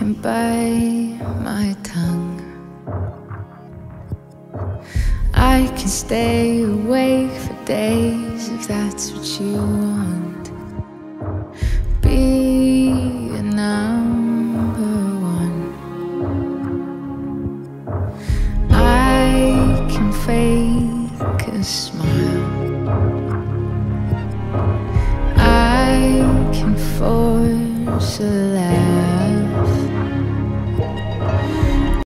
can bite my tongue. I can stay awake for days if that's what you want. Be a number one. I can fake a smile.